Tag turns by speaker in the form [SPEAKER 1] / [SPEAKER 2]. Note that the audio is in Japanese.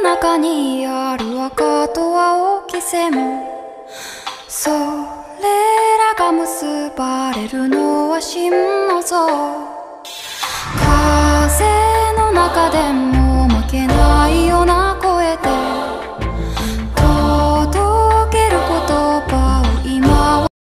[SPEAKER 1] の中にある赤と青き線。それらが結ばれるのは真の像。風の中でも